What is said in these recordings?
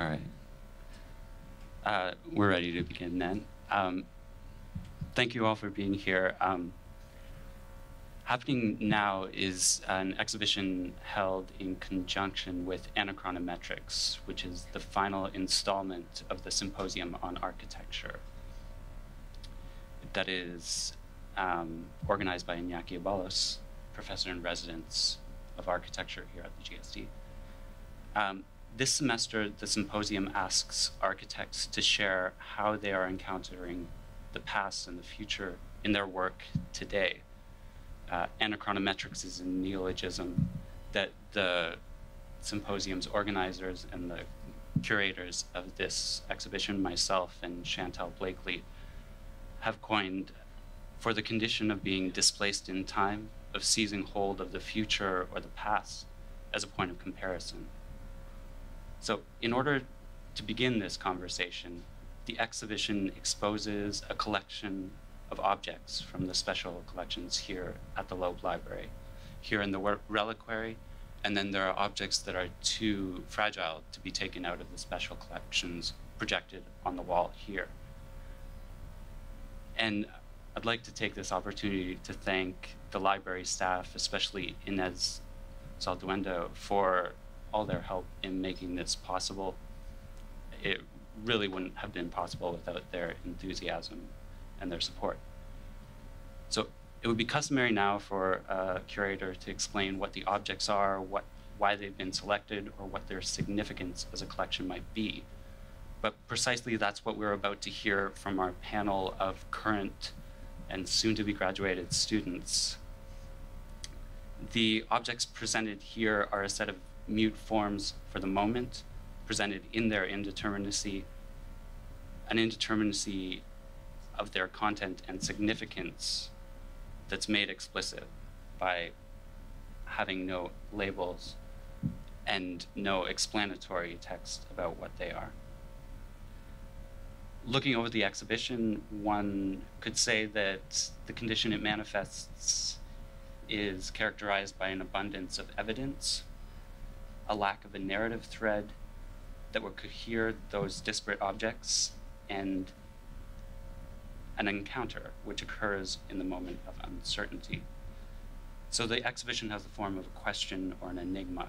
All right. Uh, we're ready to begin then. Um, thank you all for being here. Um, happening now is an exhibition held in conjunction with Anachronometrics, which is the final installment of the Symposium on Architecture. That is um, organized by Iñaki Abalos, professor in residence of architecture here at the GSD. This semester, the symposium asks architects to share how they are encountering the past and the future in their work today. Uh, anachronometrics is a neologism that the symposium's organizers and the curators of this exhibition, myself and Chantal Blakely, have coined for the condition of being displaced in time, of seizing hold of the future or the past as a point of comparison. So, in order to begin this conversation, the exhibition exposes a collection of objects from the special collections here at the Loeb Library, here in the reliquary, and then there are objects that are too fragile to be taken out of the special collections projected on the wall here. And I'd like to take this opportunity to thank the library staff, especially Inés Zalduendo, for all their help in making this possible. It really wouldn't have been possible without their enthusiasm and their support. So it would be customary now for a curator to explain what the objects are, what, why they've been selected, or what their significance as a collection might be. But precisely that's what we're about to hear from our panel of current and soon to be graduated students. The objects presented here are a set of mute forms for the moment, presented in their indeterminacy, an indeterminacy of their content and significance that's made explicit by having no labels and no explanatory text about what they are. Looking over the exhibition, one could say that the condition it manifests is characterized by an abundance of evidence a lack of a narrative thread that would cohere those disparate objects and an encounter which occurs in the moment of uncertainty. So the exhibition has the form of a question or an enigma.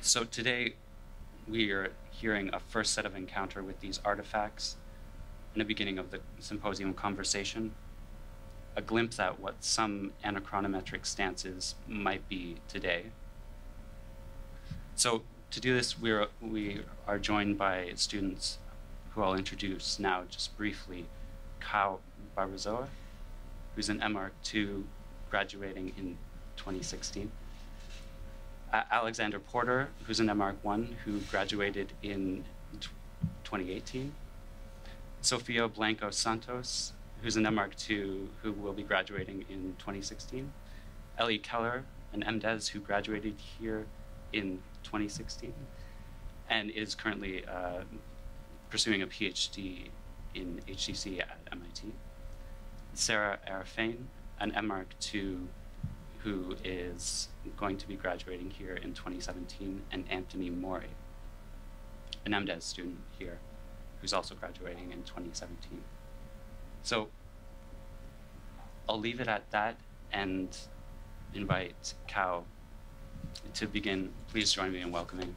So today we are hearing a first set of encounter with these artifacts in the beginning of the symposium conversation, a glimpse at what some anachronometric stances might be today, so to do this, we're, we are joined by students who I'll introduce now just briefly. Caio Barboza, who's an MArch2 graduating in 2016. Uh, Alexander Porter, who's an MArch1 who graduated in 2018. Sofia Blanco Santos, who's an MArch2 who will be graduating in 2016. Eli Keller, an MDes who graduated here in 2016 and is currently uh, pursuing a PhD in HTC at MIT. Sara Arfaian, an MArch2 who is going to be graduating here in 2017, and Anthony Morey, an MDes student here who's also graduating in 2017. So I'll leave it at that and invite Caio to begin, please join me in welcoming.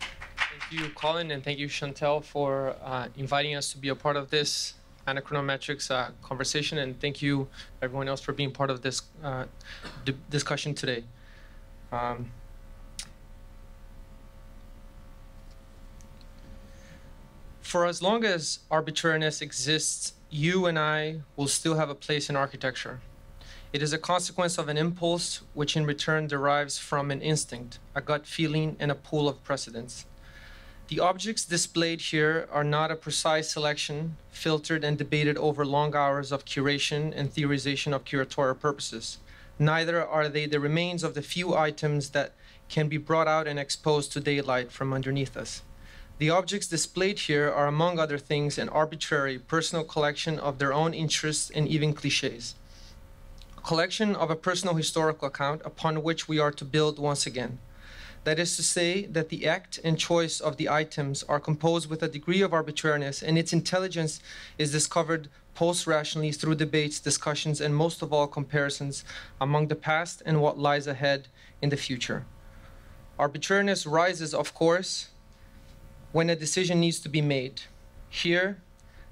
Thank you, Collin, and thank you, Chantel, for uh, inviting us to be a part of this anachronometrics uh, conversation, and thank you, everyone else, for being part of this uh, discussion today. Um, for as long as arbitrariness exists, you and I will still have a place in architecture. It is a consequence of an impulse, which in return derives from an instinct, a gut feeling, and a pool of precedents. The objects displayed here are not a precise selection, filtered and debated over long hours of curation and theorization of curatorial purposes. Neither are they the remains of the few items that can be brought out and exposed to daylight from underneath us. The objects displayed here are, among other things, an arbitrary personal collection of their own interests and even cliches collection of a personal historical account upon which we are to build once again. That is to say, that the act and choice of the items are composed with a degree of arbitrariness, and its intelligence is discovered post rationally through debates, discussions, and most of all, comparisons among the past and what lies ahead in the future. Arbitrariness rises, of course, when a decision needs to be made. Here,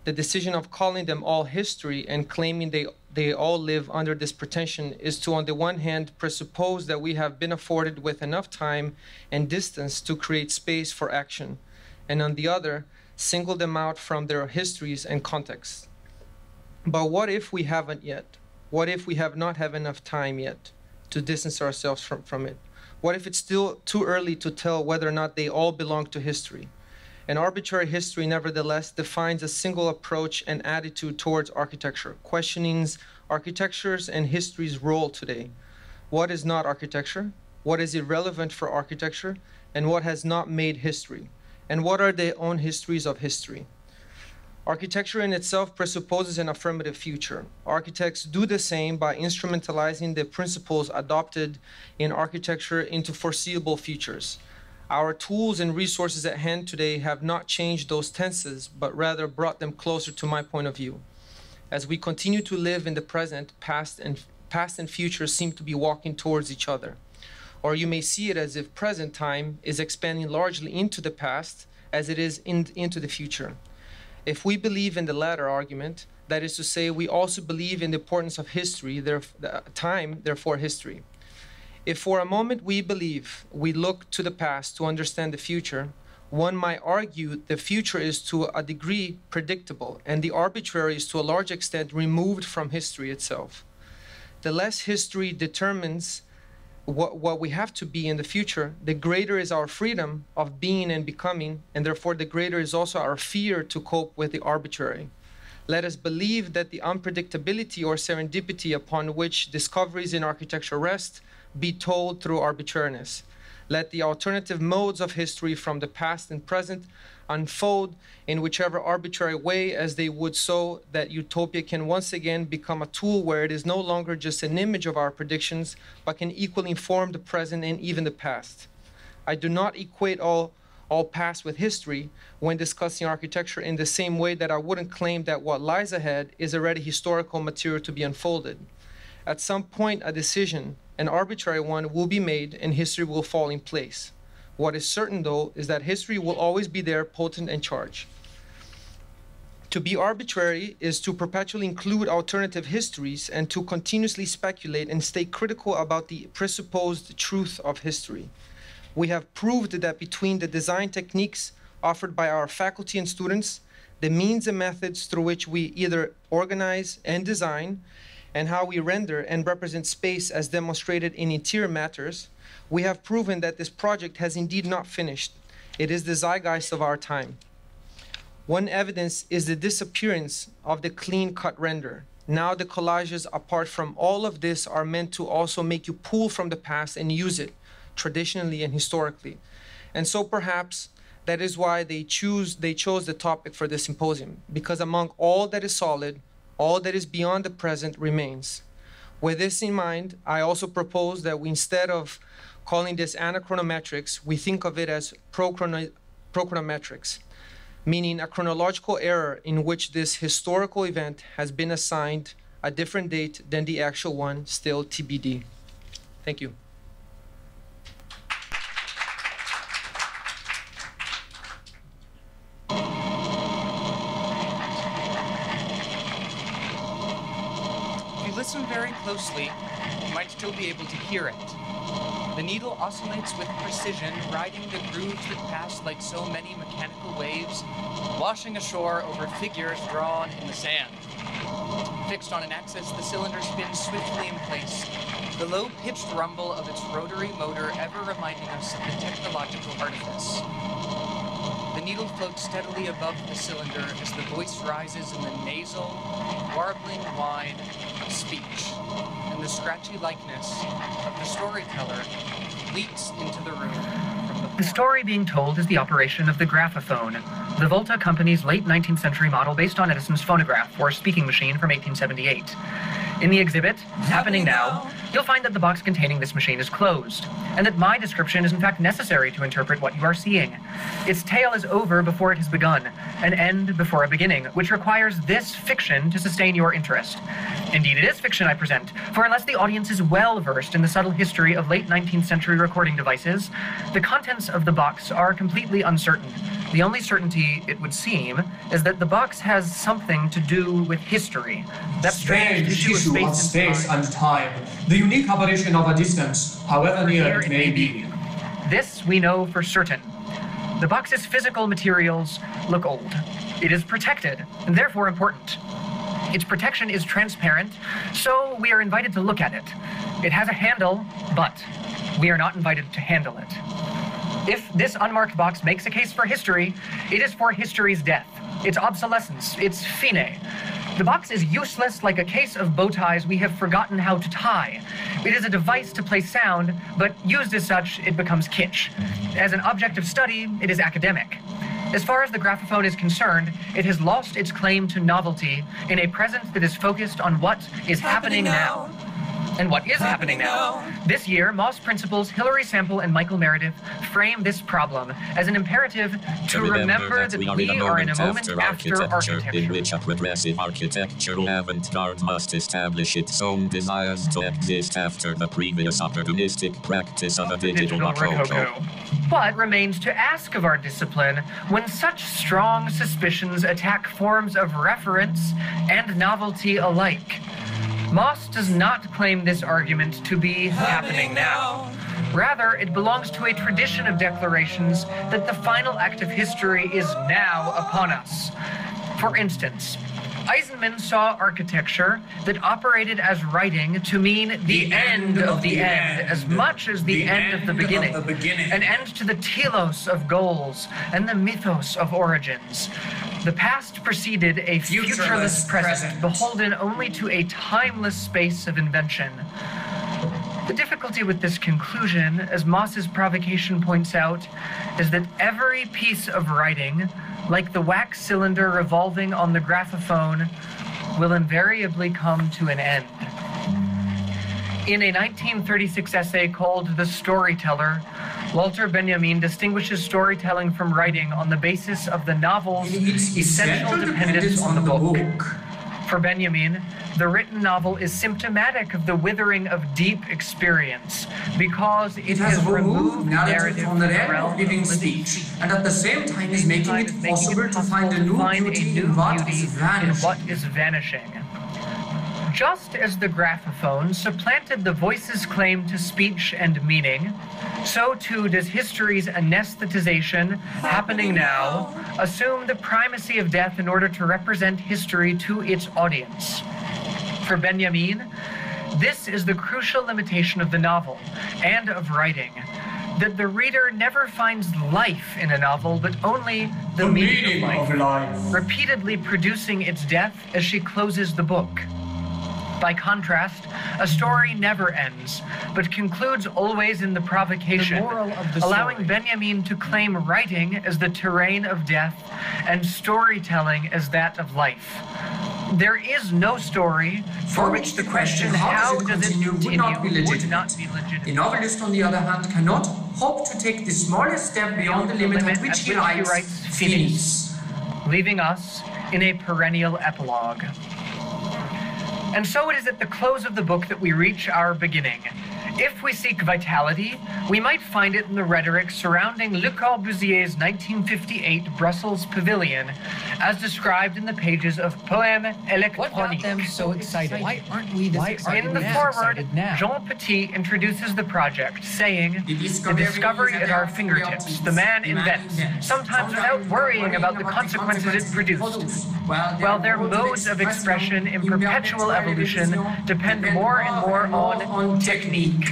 the decision of calling them all history and claiming they, they all live under this pretension is to, on the one hand, presuppose that we have been afforded with enough time and distance to create space for action, and on the other, single them out from their histories and contexts. But what if we haven't yet? What if we have not have enough time yet to distance ourselves from, from it? What if it's still too early to tell whether or not they all belong to history? An arbitrary history, nevertheless, defines a single approach and attitude towards architecture, questioning architecture's and history's role today. What is not architecture? What is irrelevant for architecture? And what has not made history? And what are their own histories of history? Architecture in itself presupposes an affirmative future. Architects do the same by instrumentalizing the principles adopted in architecture into foreseeable futures. Our tools and resources at hand today have not changed those tenses, but rather brought them closer to my point of view. As we continue to live in the present, past and past and future seem to be walking towards each other. Or you may see it as if present time is expanding largely into the past as it is in, into the future. If we believe in the latter argument, that is to say, we also believe in the importance of history, therefore, uh, time, therefore history. If for a moment we believe we look to the past to understand the future, one might argue the future is to a degree predictable and the arbitrary is to a large extent removed from history itself. The less history determines what, what we have to be in the future, the greater is our freedom of being and becoming, and therefore the greater is also our fear to cope with the arbitrary. Let us believe that the unpredictability or serendipity upon which discoveries in architecture rest be told through arbitrariness. Let the alternative modes of history from the past and present unfold in whichever arbitrary way as they would so that utopia can once again become a tool where it is no longer just an image of our predictions, but can equally inform the present and even the past. I do not equate all, all past with history when discussing architecture in the same way that I wouldn't claim that what lies ahead is already historical material to be unfolded. At some point, a decision an arbitrary one will be made and history will fall in place. What is certain, though, is that history will always be there, potent and charged. To be arbitrary is to perpetually include alternative histories and to continuously speculate and stay critical about the presupposed truth of history. We have proved that between the design techniques offered by our faculty and students, the means and methods through which we either organize and design, and how we render and represent space as demonstrated in interior matters, we have proven that this project has indeed not finished. It is the zeitgeist of our time. One evidence is the disappearance of the clean-cut render. Now the collages, apart from all of this, are meant to also make you pull from the past and use it, traditionally and historically. And so perhaps that is why they choose they chose the topic for this symposium, because among all that is solid, all that is beyond the present remains. With this in mind, I also propose that we, instead of calling this anachronometrics, we think of it as prochronometrics, meaning a chronological error in which this historical event has been assigned a different date than the actual one, still TBD. Thank you. Closely, you might still be able to hear it. The needle oscillates with precision, riding the grooves that pass like so many mechanical waves, washing ashore over figures drawn in the sand. Fixed on an axis, the cylinder spins swiftly in place, the low-pitched rumble of its rotary motor ever reminding us of the technological artifice. Needle floats steadily above the cylinder as the voice rises in the nasal, warbling whine of speech, and the scratchy likeness of the storyteller leaks into the room the The story being told is the operation of the graphophone, the Volta company's late 19th century model based on Edison's phonograph or speaking machine from 1878. In the exhibit, happening, happening now, now you'll find that the box containing this machine is closed, and that my description is in fact necessary to interpret what you are seeing. Its tale is over before it has begun, an end before a beginning, which requires this fiction to sustain your interest. Indeed, it is fiction I present, for unless the audience is well versed in the subtle history of late 19th century recording devices, the contents of the box are completely uncertain. The only certainty, it would seem, is that the box has something to do with history. That strange Strange issue of issue of space, space and time, the unique operation of a distance, however near it may be. This we know for certain. The box's physical materials look old. It is protected, and therefore important. Its protection is transparent, so we are invited to look at it. It has a handle, but we are not invited to handle it. If this unmarked box makes a case for history, it is for history's death, its obsolescence, its fine. The box is useless like a case of bow ties we have forgotten how to tie. It is a device to play sound, but used as such, it becomes kitsch. As an object of study, it is academic. As far as the graphophone is concerned, it has lost its claim to novelty in a present that is focused on what is happening, now. And what is happening, now? This year, MOS principals Hilary Sample and Michael Meredith frame this problem as an imperative to remember, that, we are in a moment after architecture. in which a progressive architectural avant-garde must establish its own desires to exist after the previous opportunistic practice of a digital, rococo. But remains to ask of our discipline when such strong suspicions attack forms of reference and novelty alike? MOS does not claim this argument to be happening now. Rather, it belongs to a tradition of declarations that the final act of history is now upon us. For instance, Eisenman saw architecture that operated as writing to mean the, end, of the end, as much as the, end, of the beginning, an end to the telos of goals and the mythos of origins. The past preceded a futureless present, beholden only to a timeless space of invention. The difficulty with this conclusion, as MOS's provocation points out, is that every piece of writing, like the wax cylinder revolving on the graphophone, will invariably come to an end. In a 1936 essay called The Storyteller, Walter Benjamin distinguishes storytelling from writing on the basis of the novel's Its essential dependence on the book. For Benjamin, the written novel is symptomatic of the withering of deep experience because it, It has removed narrative from the realm of living speech, and at the same time is making it it is making possible to find a new find beauty new in what beauty is in what is vanishing. Just as the graphophone supplanted the voice's claim to speech and meaning, so too does history's anesthetization, happening now, assume the primacy of death in order to represent history to its audience. For Benjamin, this is the crucial limitation of the novel and of writing. That the reader never finds life in a novel, but only the, The meaning, meaning of life of life. repeatedly producing its death as she closes the book. By contrast, a story never ends, but concludes always in the provocation, The moral of the allowing story. Benjamin to claim writing as the terrain of death and storytelling as that of life. There is no story for which the question how does it continue would not be would legitimate. not be The legitimate. novelist, on the other hand, cannot hope to take the smallest step beyond the limit at which he writes finis. leaving us in a perennial epilogue. And so it is at the close of the book that we reach our beginning. If we seek vitality, we might find it in the rhetoric surrounding Le Corbusier's 1958 Brussels Pavilion, as described in the pages of Poème électronique. What got them so excited? Why aren't we this excited In the now? foreword, Jean Petit introduces the project, saying, The The discovery discovery at our fingertips, the man invents, sometimes without worrying about the consequences it produced. While their modes of expression in perpetual evolution depend more and more on technique.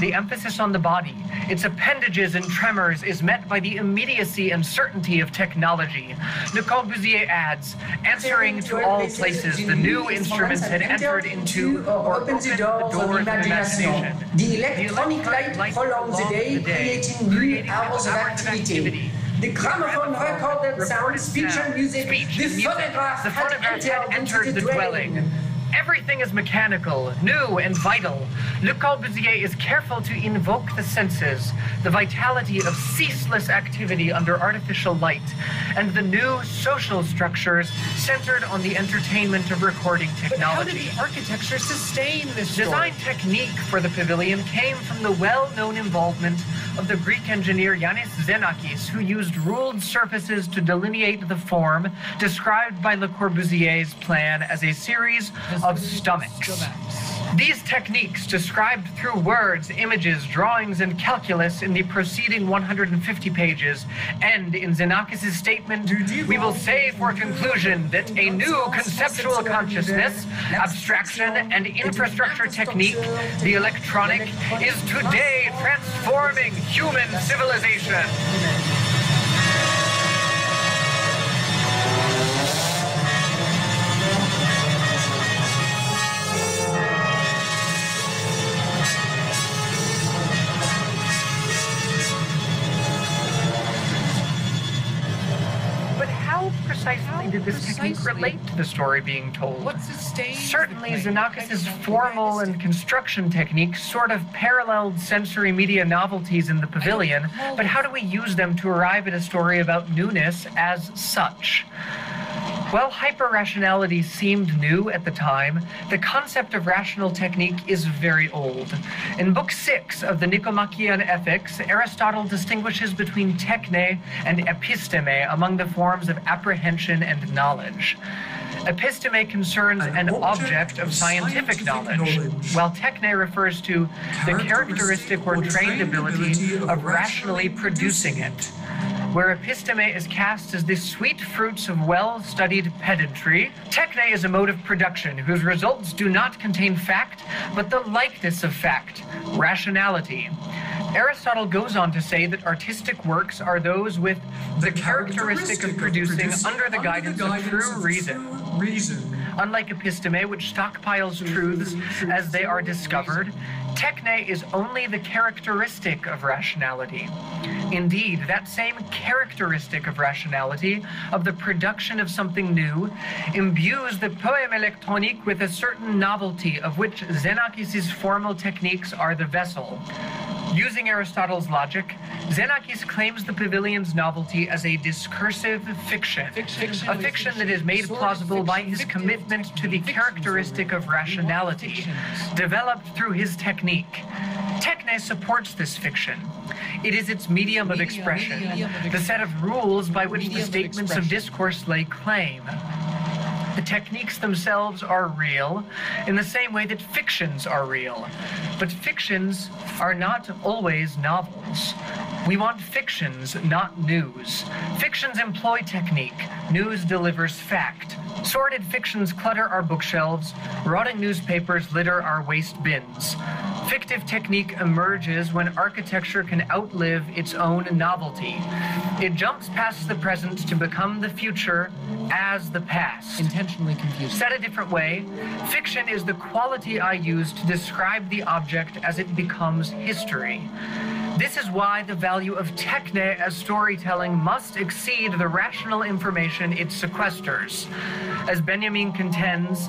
The emphasis on the body, its appendages and tremors, is met by the immediacy and certainty of technology. Le Corbusier adds, answering to all places the new instruments had entered into uh, or opened the doors of imagination. The electronic light prolongs the day, creating new hours of activity. The gramophone recorded sound, speech and music. The phonograph The had entered the dwelling. Everything is mechanical, new, and vital, Le Corbusier is careful to invoke the senses, the vitality of ceaseless activity under artificial light, and the new social structures centered on the entertainment of recording technology. But how did the architecture sustain this Design story? technique for the pavilion came from the well-known involvement of the Greek engineer Iannis Xenakis, who used ruled surfaces to delineate the form described by Le Corbusier's plan as a series of stomachs. These techniques, described through words, images, drawings, and calculus in the preceding 150 pages, end in Xenakis' statement We will say for conclusion that a new conceptual consciousness, abstraction, and infrastructure technique, the electronic, is today transforming human civilization. Did this technique relate to the story being told? Certainly, Xenakis' formal and construction techniques sort of paralleled sensory media novelties in the pavilion, but how do we use them to arrive at a story about newness as such? While hyper-rationality seemed new at the time, the concept of rational technique is very old. In Book 6 of the Nicomachean Ethics, Aristotle distinguishes between techne and episteme among the forms of apprehension and knowledge. Episteme concerns an, an object, of scientific, scientific knowledge, knowledge, while techne refers to the characteristic or trained ability of rationally producing it where episteme is cast as the sweet fruits of well-studied pedantry, techne is a mode of production whose results do not contain fact, but the likeness of fact, rationality. Aristotle goes on to say that artistic works are those with the, the characteristic, characteristic, of producing, of producing under, the, under guidance the guidance, of true of reason. reason. Unlike episteme, which stockpiles truths as they are discovered, techne is only the characteristic of rationality. Indeed, that same characteristic of rationality, of the production of something new, imbues the poème électronique with a certain novelty of which Xenakis' formal techniques are the vessel. Using Aristotle's logic, Xenakis claims the pavilion's novelty as a discursive fiction, fiction a fiction that is made plausible by his commitment to the characteristic of rationality, developed through his technique. Techne supports this fiction. It is its medium of expression, the set of rules by which the statements of discourse lay claim. The techniques themselves are real in the same way that fictions are real. But fictions are not always novels. We want fictions, not news. Fictions employ technique. News delivers fact. Sordid fictions clutter our bookshelves. Rotting newspapers litter our waste bins. Fictive technique emerges when architecture can outlive its own novelty. It jumps past the present to become the future as the past. Intentionally confused. Said a different way, fiction is the quality I use to describe the object as it becomes history. This is why the value of techne as storytelling must exceed the rational information it sequesters. As Benjamin contends,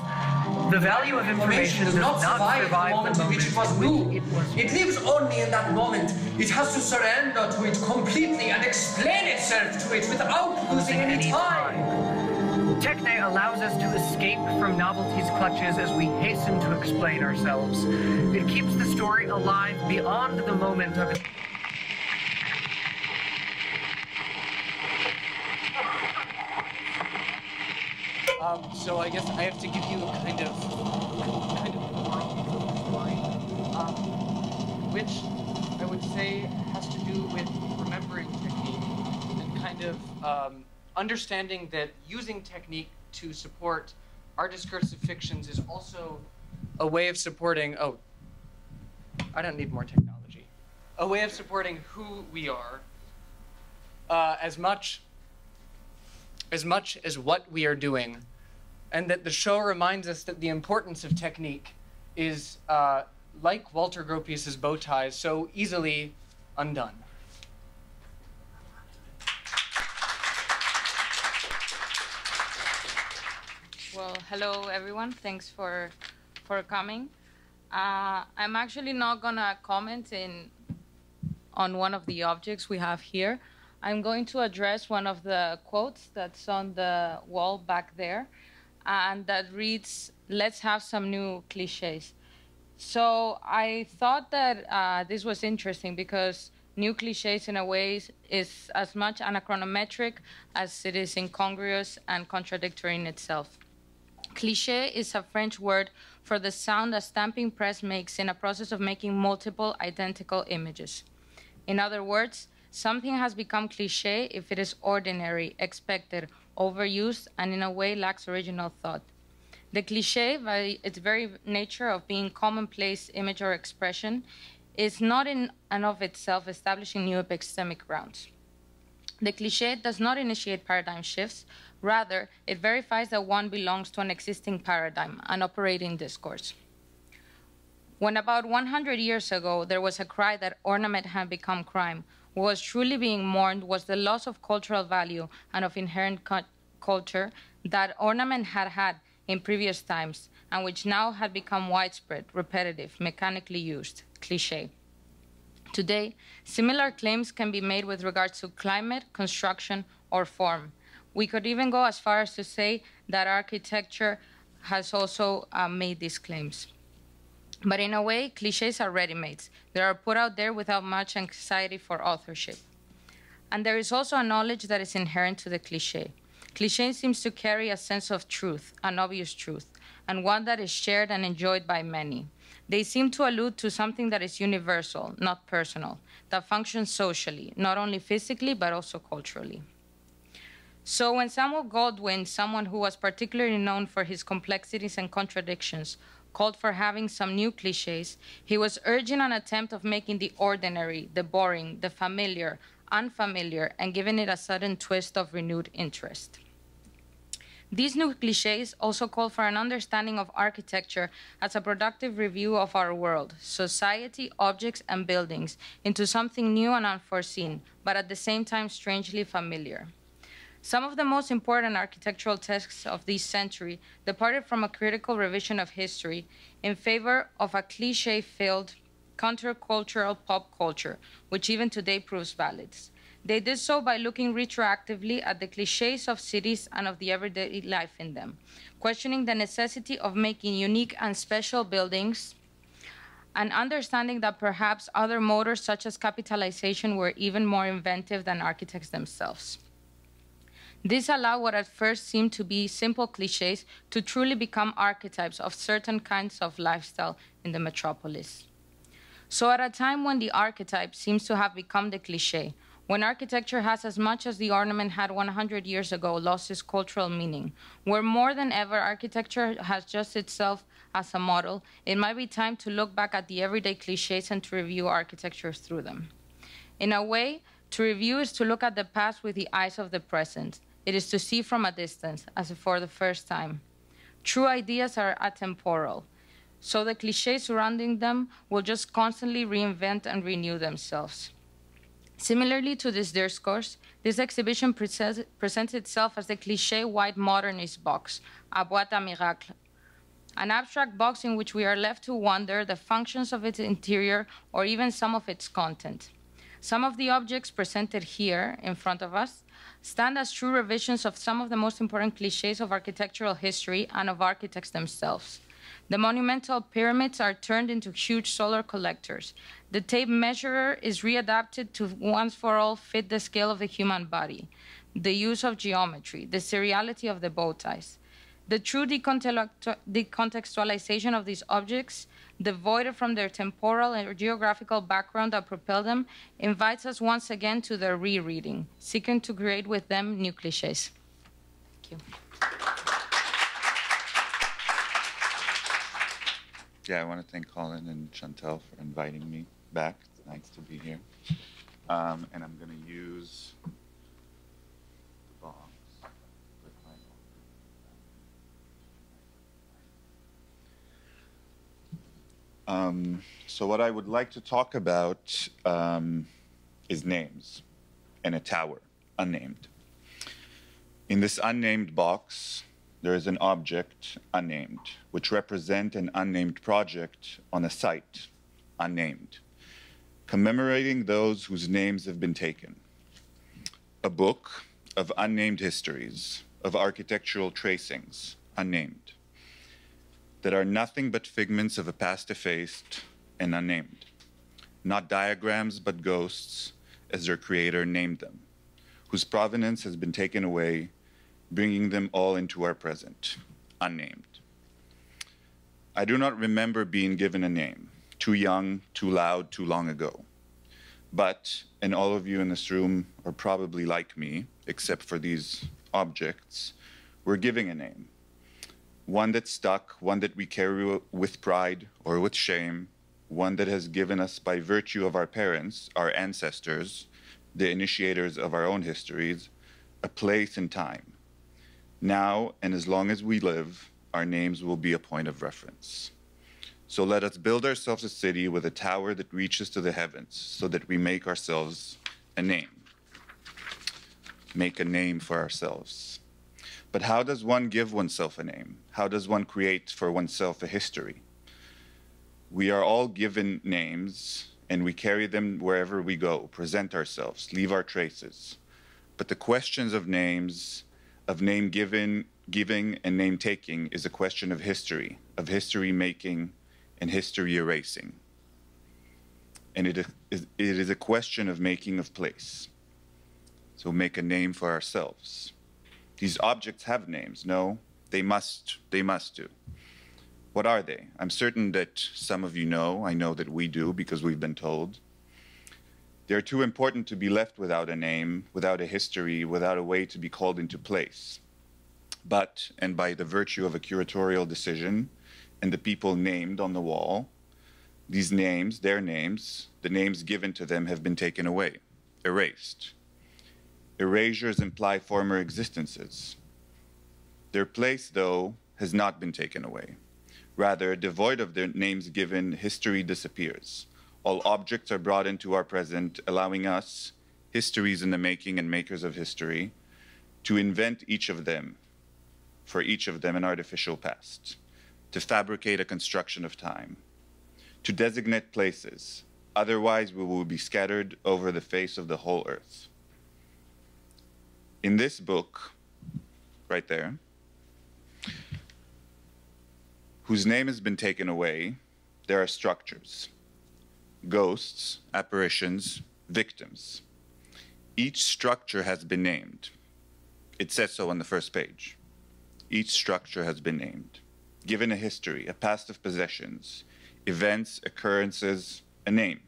the value of information does not survive, the moment, the moment which it was new. It, was it lives only in that moment. It has to surrender to it completely and explain itself to it without losing any time. Techne allows us to escape from novelty's clutches as we hasten to explain ourselves. It keeps the story alive beyond the moment of. Um, so I guess I have to give you a kind of, kind of line, um, which I would say has to do with remembering technique and kind of um, understanding that using technique to support our discursive fictions is also a way of supporting, oh, I don't need more technology, a way of supporting who we are uh, as much as much as what we are doing and that the show reminds us that the importance of technique is, uh, like Walter Gropius's bow ties, so easily undone. Well, hello everyone. Thanks for for coming. Uh, I'm actually not gonna comment in on one of the objects we have here. I'm going to address one of the quotes that's on the wall back there, and that reads, "Let's have some new cliches." So I thought that uh, this was interesting because new cliches in a way is as much anachronometric as it is incongruous and contradictory in itself. Cliché is a French word for the sound a stamping press makes in a process of making multiple identical images. In other words, something has become cliché if it is ordinary, expected, overused, and in a way lacks original thought. The cliché, by its very nature of being commonplace image or expression, is not in and of itself establishing new epistemic grounds. The cliché does not initiate paradigm shifts, rather, it verifies that one belongs to an existing paradigm, an operating discourse. When about 100 years ago there was a cry that ornament had become crime, what was truly being mourned was the loss of cultural value and of inherent cu culture that ornament had had in previous times and which now had become widespread, repetitive, mechanically used cliche. Today, similar claims can be made with regards to climate, construction, or form. We could even go as far as to say that architecture has also uh, made these claims. But in a way, cliches are ready mades. They are put out there without much anxiety for authorship. And there is also a knowledge that is inherent to the cliche. Cliche seems to carry a sense of truth, an obvious truth, and one that is shared and enjoyed by many. They seem to allude to something that is universal, not personal, that functions socially, not only physically, but also culturally. So when Samuel Goldwyn, someone who was particularly known for his complexities and contradictions, called for having some new cliches, he was urging an attempt of making the ordinary, the boring, the familiar, unfamiliar, and giving it a sudden twist of renewed interest. These new cliches also call for an understanding of architecture as a productive review of our world, society, objects, and buildings into something new and unforeseen, but at the same time strangely familiar. Some of the most important architectural texts of this century departed from a critical revision of history in favor of a cliche filled countercultural pop culture, which even today proves valid. They did so by looking retroactively at the cliches of cities and of the everyday life in them, questioning the necessity of making unique and special buildings, and understanding that perhaps other motors such as capitalization were even more inventive than architects themselves. This allowed what at first seemed to be simple cliches to truly become archetypes of certain kinds of lifestyle in the metropolis. So, at a time when the archetype seems to have become the cliche, when architecture has, as much as the ornament had 100 years ago, lost its cultural meaning, where more than ever architecture has just itself as a model, it might be time to look back at the everyday cliches and to review architecture through them. In a way, to review is to look at the past with the eyes of the present. It is to see from a distance, as if for the first time. True ideas are atemporal, so the cliches surrounding them will just constantly reinvent and renew themselves. Similarly to this discourse, this exhibition presents, presents itself as the cliché white modernist box, a boîte à miracle, an abstract box in which we are left to wonder the functions of its interior or even some of its content. Some of the objects presented here in front of us stand as true revisions of some of the most important cliches of architectural history and of architects themselves. The monumental pyramids are turned into huge solar collectors. The tape measurer is readapted to once for all fit the scale of the human body. The use of geometry, the seriality of the bow ties. The true decontextualization of these objects, devoid from their temporal and geographical background that propelled them, invites us once again to their rereading, seeking to create with them new cliches. Thank you. Yeah, I want to thank Collin and Chantel for inviting me back. It's nice to be here. Um, and I'm going to use the box. Um, so what I would like to talk about um, is names and a tower, unnamed. In this unnamed box, there is an object unnamed, which represent an unnamed project on a site unnamed, commemorating those whose names have been taken. A book of unnamed histories, of architectural tracings, unnamed, that are nothing but figments of a past effaced and unnamed, not diagrams but ghosts, as their creator named them, whose provenance has been taken away, bringing them all into our present, unnamed. I do not remember being given a name, too young, too loud, too long ago. But, and all of you in this room are probably like me, except for these objects, we're giving a name. One that stuck, one that we carry with pride or with shame, one that has given us by virtue of our parents, our ancestors, the initiators of our own histories, a place and time. Now, and as long as we live, our names will be a point of reference. So let us build ourselves a city with a tower that reaches to the heavens, so that we make ourselves a name. Make a name for ourselves. But how does one give oneself a name? How does one create for oneself a history? We are all given names and we carry them wherever we go, present ourselves, leave our traces. But the questions of names, of name given, giving and name taking is a question of history, of history making and history erasing. And it is, it is a question of making of place. So make a name for ourselves. These objects have names, no? They must, they must do. What are they? I'm certain that some of you know. I know that we do because we've been told. They're too important to be left without a name, without a history, without a way to be called into place. But, and by the virtue of a curatorial decision and the people named on the wall, these names, their names, the names given to them have been taken away, erased. Erasures imply former existences. Their place, though, has not been taken away. Rather, devoid of their names given, history disappears. All objects are brought into our present, allowing us, histories in the making and makers of history, to invent each of them, for each of them an artificial past, to fabricate a construction of time, to designate places, otherwise we will be scattered over the face of the whole earth. In this book, right there, whose name has been taken away, there are structures ghosts, apparitions, victims. Each structure has been named. It says so on the first page. Each structure has been named, given a history, a past of possessions, events, occurrences, a name.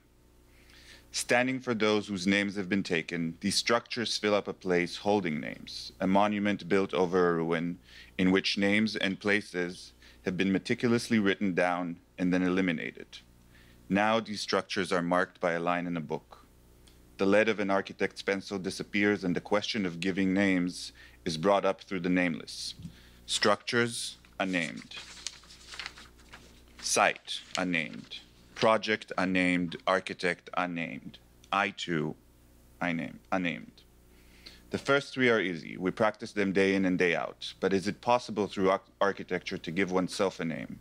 Standing for those whose names have been taken, these structures fill up a place holding names, a monument built over a ruin in which names and places have been meticulously written down and then eliminated. Now these structures are marked by a line in a book. The lead of an architect's pencil disappears and the question of giving names is brought up through the nameless. Structures, unnamed. Site, unnamed. Project, unnamed. Architect, unnamed. I too, I name, unnamed. The first three are easy. We practice them day in and day out. But is it possible through architecture to give oneself a name?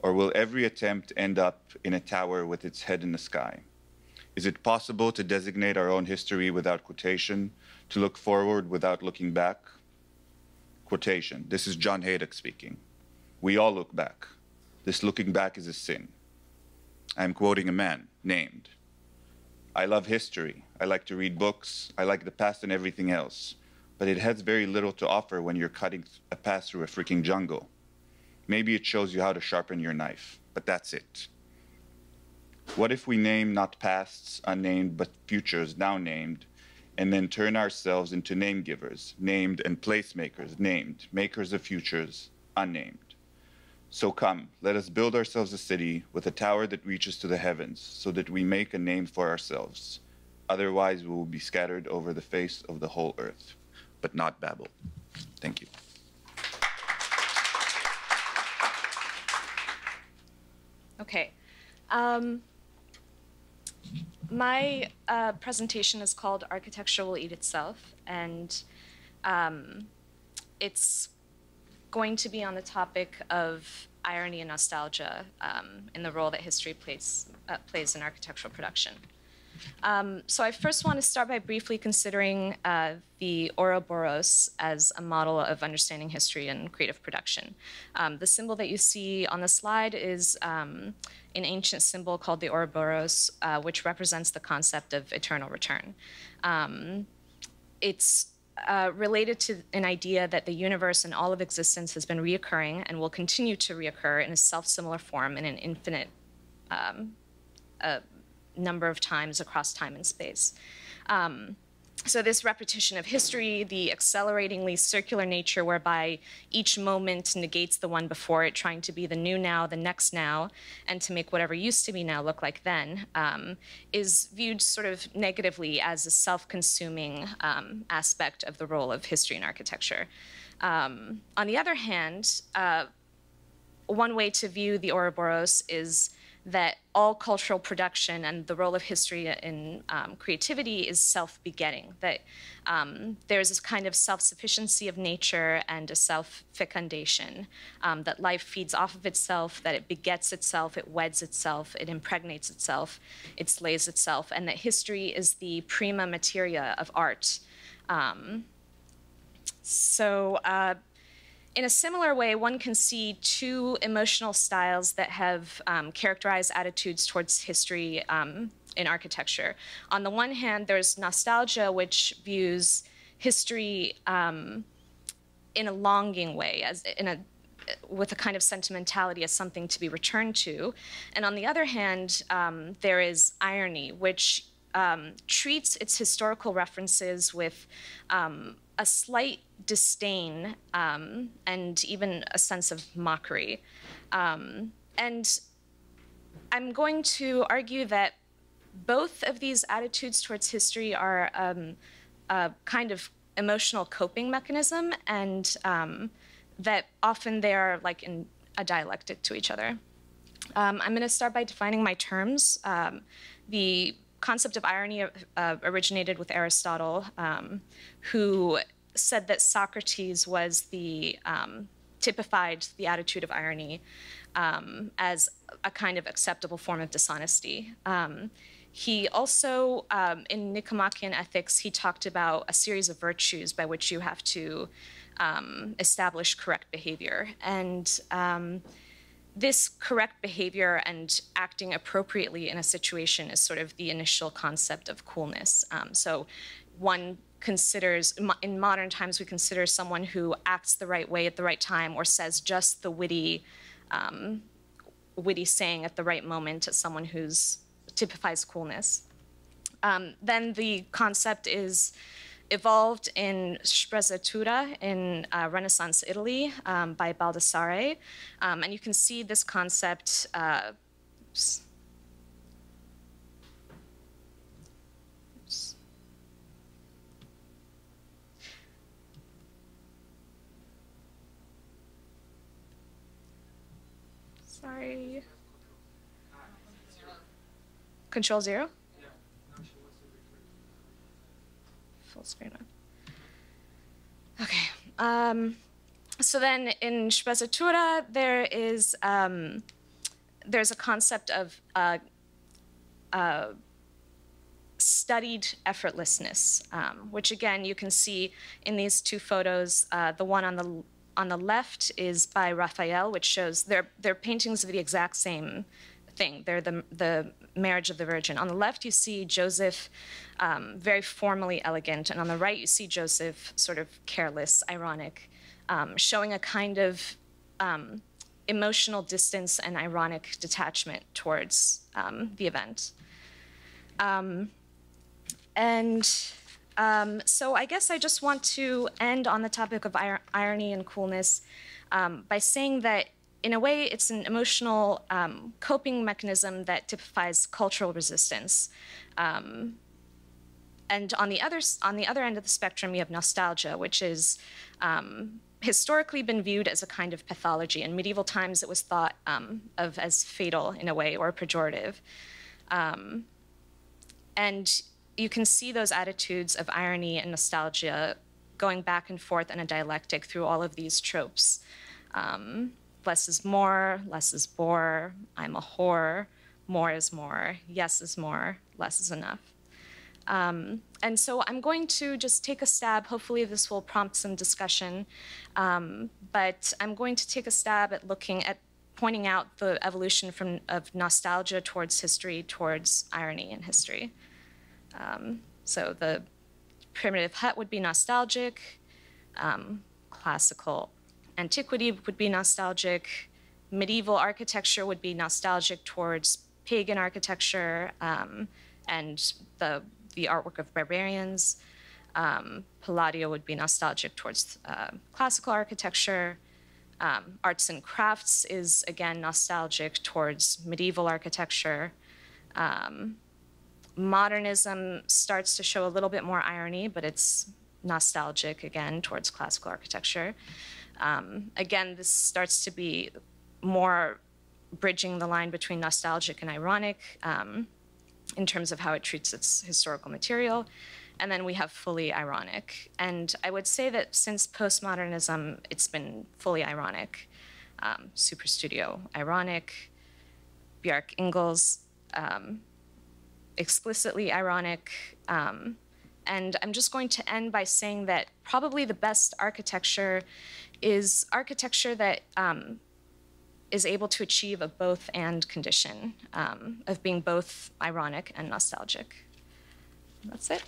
Or will every attempt end up in a tower with its head in the sky? Is it possible to designate our own history without quotation, to look forward without looking back? Quotation. This is John Hejduk speaking. We all look back. This looking back is a sin. I am quoting a man named. I love history. I like to read books. I like the past and everything else. But it has very little to offer when you're cutting a path through a freaking jungle. Maybe it shows you how to sharpen your knife, but that's it. What if we name not pasts unnamed, but futures now named, and then turn ourselves into name givers, named and placemakers, named, makers of futures, unnamed? So come, let us build ourselves a city with a tower that reaches to the heavens, so that we make a name for ourselves. Otherwise, we will be scattered over the face of the whole earth, but not Babel. Thank you. Okay. Um, my uh, presentation is called Architecture Will Eat Itself, and um, it's going to be on the topic of irony and nostalgia um, in the role that history plays, uh, plays in architectural production. Um, so I first want to start by briefly considering uh, the Ouroboros as a model of understanding history and creative production. Um, the symbol that you see on the slide is um, an ancient symbol called the Ouroboros, uh, which represents the concept of eternal return. Um, it's uh, related to an idea that the universe and all of existence has been reoccurring and will continue to reoccur in a self-similar form in an infinite um, uh, number of times across time and space. Um, so this repetition of history, the acceleratingly circular nature whereby each moment negates the one before it, trying to be the new now, the next now, and to make whatever used to be now look like then, um, is viewed sort of negatively as a self-consuming um, aspect of the role of history in architecture. Um, on the other hand, uh, one way to view the Ouroboros is that all cultural production and the role of history in um, creativity is self-begetting, that um, there's this kind of self-sufficiency of nature and a self-fecundation, um, that life feeds off of itself, that it begets itself, it weds itself, it impregnates itself, it slays itself, and that history is the prima materia of art. Um, so uh, in a similar way, one can see two emotional styles that have um, characterized attitudes towards history um, in architecture. On the one hand, there's nostalgia, which views history um, in a longing way, as in a with a kind of sentimentality as something to be returned to. And on the other hand, um, there is irony, which um, treats its historical references with um, a slight disdain um, and even a sense of mockery. Um, and I'm going to argue that both of these attitudes towards history are um, a kind of emotional coping mechanism, and um, that often they are like in a dialectic to each other. Um, I'm going to start by defining my terms. Um, the concept of irony uh, originated with Aristotle, um, who said that Socrates was the um, typified the attitude of irony um, as a kind of acceptable form of dishonesty. Um, he also, um, in Nicomachean Ethics, he talked about a series of virtues by which you have to um, establish correct behavior. And um, this correct behavior and acting appropriately in a situation is sort of the initial concept of coolness. So one considers, in modern times, we consider someone who acts the right way at the right time or says just the witty, um, witty saying at the right moment as someone who's typifies coolness. Um, then the concept is evolved in sprezzatura in uh, Renaissance Italy um, by Baldassare. Um, and you can see this concept uh, Sorry. Control zero? full screen on. Okay. Um, so then in Sprezzatura, there is um, there's a concept of uh, uh, studied effortlessness, um, which again you can see in these two photos. Uh, the one on the on the left is by Raphael, which shows they're they're paintings of the exact same thing. They're the the marriage of the Virgin. On the left, you see Joseph um, very formally elegant, and on the right, you see Joseph sort of careless, ironic, um, showing a kind of um, emotional distance and ironic detachment towards um, the event. Um, and um, so I guess I just want to end on the topic of ir irony and coolness by saying that in a way, it's an emotional um, coping mechanism that typifies cultural resistance. Um, and on the other on the other end of the spectrum, you have nostalgia, which is um, historically been viewed as a kind of pathology. In medieval times, it was thought um, of as fatal in a way or pejorative. Um, and you can see those attitudes of irony and nostalgia going back and forth in a dialectic through all of these tropes. Um, less is more, less is bore, I'm a whore, more is more, yes is more, less is enough. Um, and so I'm going to just take a stab. Hopefully, this will prompt some discussion. Um, but I'm going to take a stab at looking at pointing out the evolution from of nostalgia towards history towards irony in history. Um, so the primitive hut would be nostalgic, um, classical antiquity would be nostalgic, medieval architecture would be nostalgic towards pagan architecture um, and the the artwork of barbarians. Um, Palladio would be nostalgic towards uh, classical architecture. Um, arts and crafts is again nostalgic towards medieval architecture. Um, modernism starts to show a little bit more irony, but it's nostalgic again towards classical architecture. Um, again, this starts to be more bridging the line between nostalgic and ironic um, in terms of how it treats its historical material. And then we have fully ironic. And I would say that since postmodernism, it's been fully ironic. Um, Superstudio, ironic. Bjarke Ingels, um, explicitly ironic. Um, and I'm just going to end by saying that probably the best architecture is architecture that um, is able to achieve a both and condition um, of being both ironic and nostalgic. That's it.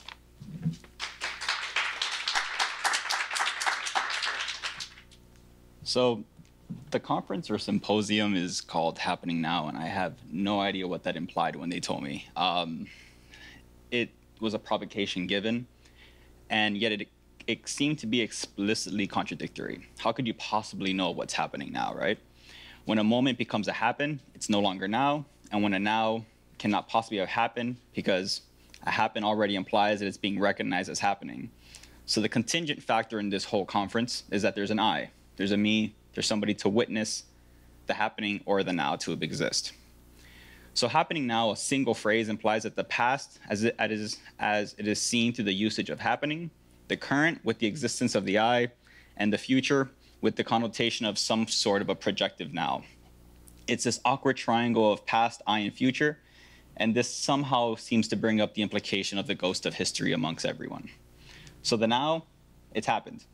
So, the conference or symposium is called Happening Now, and I have no idea what that implied when they told me. Um, it was a provocation given, and yet it it seemed to be explicitly contradictory. How could you possibly know what's happening now, right? When a moment becomes a happen, it's no longer now, and when a now cannot possibly have happened because a happen already implies that it's being recognized as happening. So the contingent factor in this whole conference is that there's an I, there's a me, there's somebody to witness the happening or the now to exist. So happening now, a single phrase implies that the past, as it, as, as it is seen through the usage of happening, the current with the existence of the I, and the future with the connotation of some sort of a projective now. It's this awkward triangle of past, I, and future, and this somehow seems to bring up the implication of the ghost of history amongst everyone. So the now, it's happened.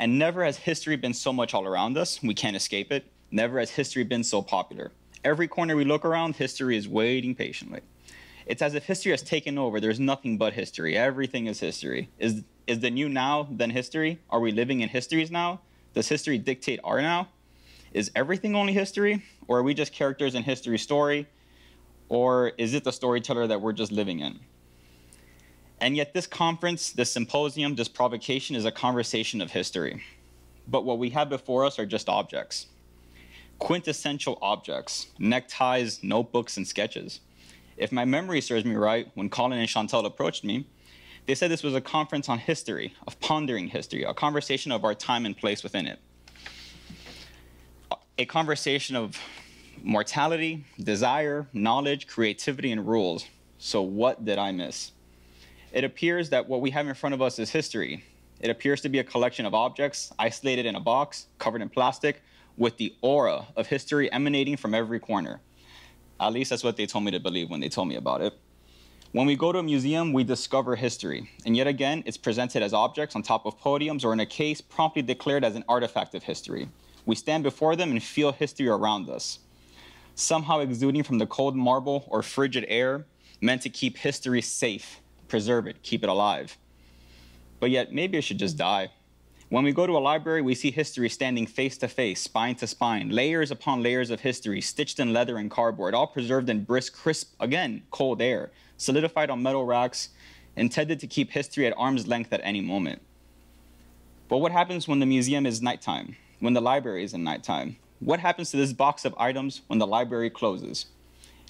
And never has history been so much all around us, we can't escape it. Never has history been so popular. Every corner we look around, history is waiting patiently. It's as if history has taken over. There's nothing but history. Everything is history. Is is the new now then history? Are we living in histories now? Does history dictate our now? Is everything only history? Or are we just characters in history's story? Or is it the storyteller that we're just living in? And yet, this conference, this symposium, this provocation is a conversation of history. But what we have before us are just objects quintessential objects neckties, notebooks, and sketches. If my memory serves me right, when Collin and Chantal approached me, they said this was a conference on history, of pondering history, a conversation of our time and place within it. A conversation of mortality, desire, knowledge, creativity, and rules. So, what did I miss? It appears that what we have in front of us is history. It appears to be a collection of objects isolated in a box, covered in plastic, with the aura of history emanating from every corner. At least that's what they told me to believe when they told me about it. When we go to a museum, we discover history, and yet again, it's presented as objects on top of podiums or in a case promptly declared as an artifact of history. We stand before them and feel history around us, somehow exuding from the cold marble or frigid air, meant to keep history safe, preserve it, keep it alive. But yet, maybe it should just die. When we go to a library, we see history standing face to face, spine to spine, layers upon layers of history, stitched in leather and cardboard, all preserved in brisk, crisp, again, cold air solidified on metal racks, intended to keep history at arm's length at any moment. But what happens when the museum is nighttime, when the library is in nighttime? What happens to this box of items when the library closes?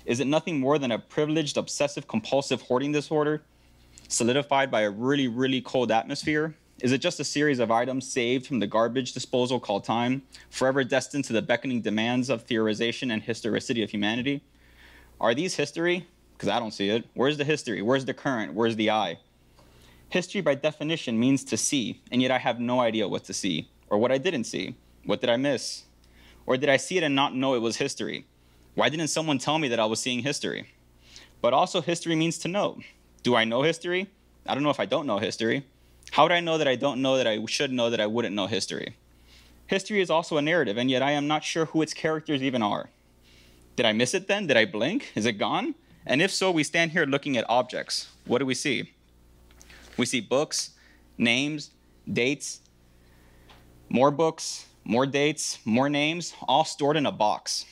Is it nothing more than a privileged, obsessive, compulsive hoarding disorder, solidified by a really, really cold atmosphere? Is it just a series of items saved from the garbage disposal called time, forever destined to the beckoning demands of theorization and historicity of humanity? Are these history? because I don't see it. Where's the history? Where's the current? Where's the I? History, by definition, means to see, and yet I have no idea what to see or what I didn't see. What did I miss? Or did I see it and not know it was history? Why didn't someone tell me that I was seeing history? But also, history means to know. Do I know history? I don't know if I don't know history. How would I know that I don't know that I should know that I wouldn't know history? History is also a narrative, and yet I am not sure who its characters even are. Did I miss it then? Did I blink? Is it gone? And if so, we stand here looking at objects. What do we see? We see books, names, dates, more books, more dates, more names, all stored in a box.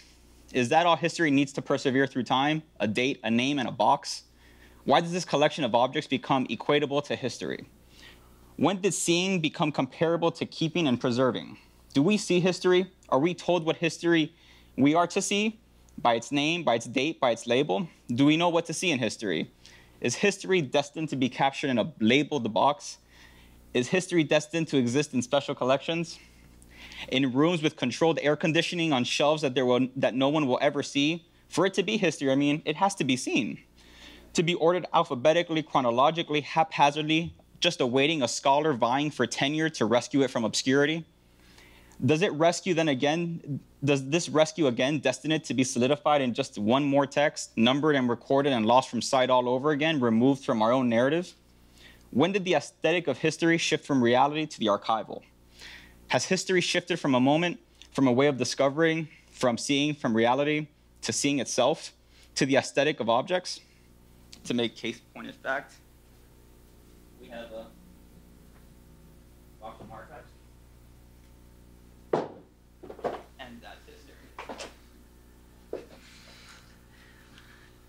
Is that all history needs to persevere through time? A date, a name, and a box? Why does this collection of objects become equatable to history? When did seeing become comparable to keeping and preserving? Do we see history? Are we told what history we are to see by its name, by its date, by its label? Do we know what to see in history? Is history destined to be captured in a labeled box? Is history destined to exist in special collections? In rooms with controlled air conditioning on shelves that, there will, that no one will ever see? For it to be history, I mean, it has to be seen. To be ordered alphabetically, chronologically, haphazardly, just awaiting a scholar vying for tenure to rescue it from obscurity? Does it rescue then again? Does this rescue again destine it to be solidified in just one more text, numbered and recorded and lost from sight all over again, removed from our own narrative? When did the aesthetic of history shift from reality to the archival? Has history shifted from a moment, from a way of discovering, from seeing from reality to seeing itself, to the aesthetic of objects? To make case pointed fact, we have a box of archives. And that's history.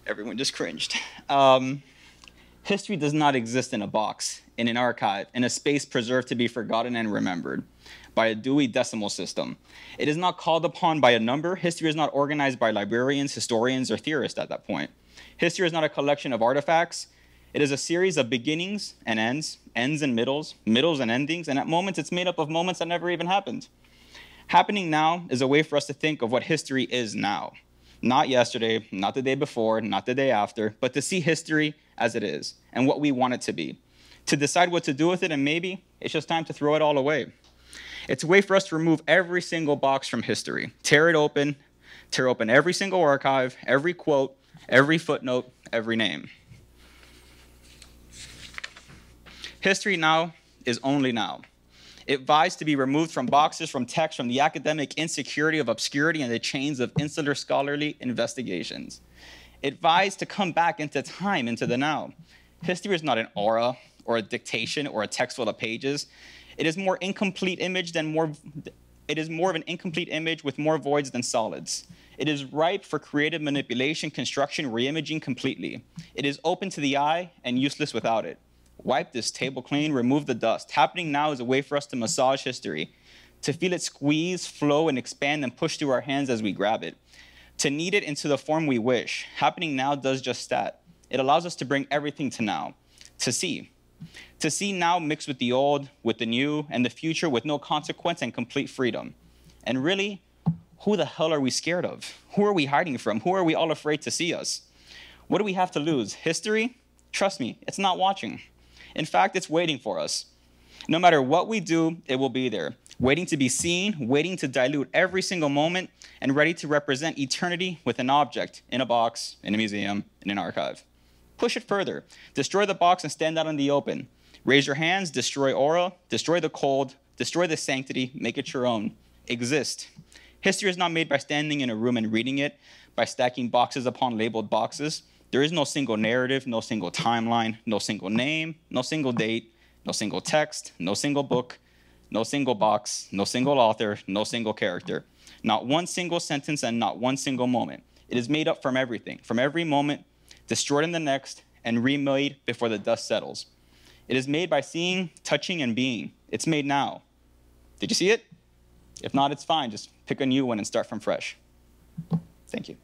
Everyone just cringed. Um, history does not exist in a box, in an archive, in a space preserved to be forgotten and remembered by a Dewey Decimal System. It is not called upon by a number. History is not organized by librarians, historians, or theorists at that point. History is not a collection of artifacts. It is a series of beginnings and ends, ends and middles, middles and endings, and at moments it's made up of moments that never even happened. Happening now is a way for us to think of what history is now. Not yesterday, not the day before, not the day after, but to see history as it is and what we want it to be. To decide what to do with it, and maybe it's just time to throw it all away. It's a way for us to remove every single box from history, tear it open, tear open every single archive, every quote, every footnote, every name. History now is only now. It vies to be removed from boxes, from text, from the academic insecurity of obscurity and the chains of insular scholarly investigations. It vies to come back into time, into the now. History is not an aura or a dictation or a text full of pages. It is more incomplete image than more it is more of an incomplete image with more voids than solids. It is ripe for creative manipulation, construction, reimaging completely. It is open to the eye and useless without it. Wipe this table clean, remove the dust. Happening now is a way for us to massage history, to feel it squeeze, flow, and expand and push through our hands as we grab it, to knead it into the form we wish. Happening now does just that. It allows us to bring everything to now, to see. To see now mixed with the old, with the new, and the future with no consequence and complete freedom. And really, who the hell are we scared of? Who are we hiding from? Who are we all afraid to see us? What do we have to lose? History? Trust me, it's not watching. In fact, it's waiting for us. No matter what we do, it will be there, waiting to be seen, waiting to dilute every single moment, and ready to represent eternity with an object in a box, in a museum, in an archive. Push it further. Destroy the box and stand out in the open. Raise your hands, destroy aura, destroy the cold, destroy the sanctity, make it your own. Exist. History is not made by standing in a room and reading it, by stacking boxes upon labeled boxes. There is no single narrative, no single timeline, no single name, no single date, no single text, no single book, no single box, no single author, no single character. Not one single sentence and not one single moment. It is made up from everything, from every moment, destroyed in the next, and remade before the dust settles. It is made by seeing, touching, and being. It's made now. Did you see it? If not, it's fine. Just pick a new one and start from fresh. Thank you.